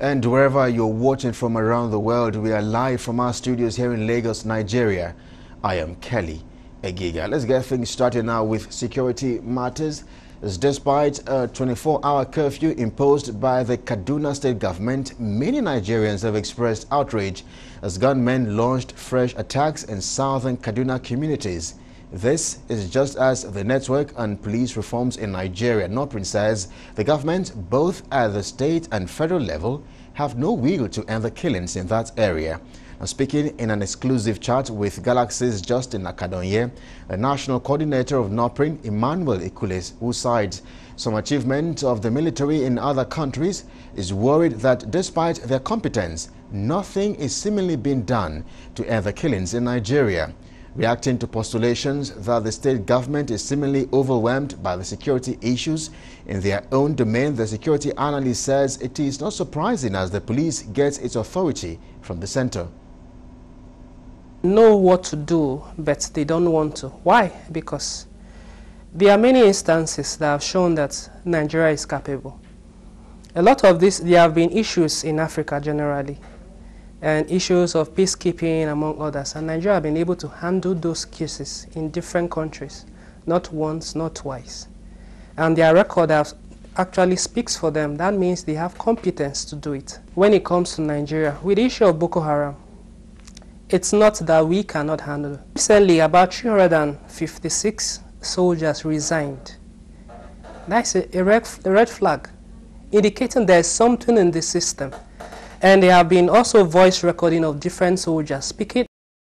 And wherever you're watching from around the world, we are live from our studios here in Lagos, Nigeria. I am Kelly Egiga. Let's get things started now with security matters. As despite a 24-hour curfew imposed by the Kaduna state government, many Nigerians have expressed outrage as gunmen launched fresh attacks in southern Kaduna communities. This is just as the network and police reforms in Nigeria. NOPRIN says the government, both at the state and federal level, have no will to end the killings in that area. Now, speaking in an exclusive chat with Galaxy's Justin Akadonye, the national coordinator of NOPRIN, Emmanuel Ikules, who cites some achievement of the military in other countries, is worried that despite their competence, nothing is seemingly being done to end the killings in Nigeria. Reacting to postulations that the state government is seemingly overwhelmed by the security issues in their own domain, the security analyst says it is not surprising as the police gets its authority from the center. Know what to do, but they don't want to. Why? Because there are many instances that have shown that Nigeria is capable. A lot of this, there have been issues in Africa generally and issues of peacekeeping among others. And Nigeria have been able to handle those cases in different countries, not once, not twice. And their record actually speaks for them. That means they have competence to do it. When it comes to Nigeria, with the issue of Boko Haram, it's not that we cannot handle. Recently, about 356 soldiers resigned. That's a, a, red, a red flag, indicating there's something in the system and there have been also voice recording of different soldiers speaking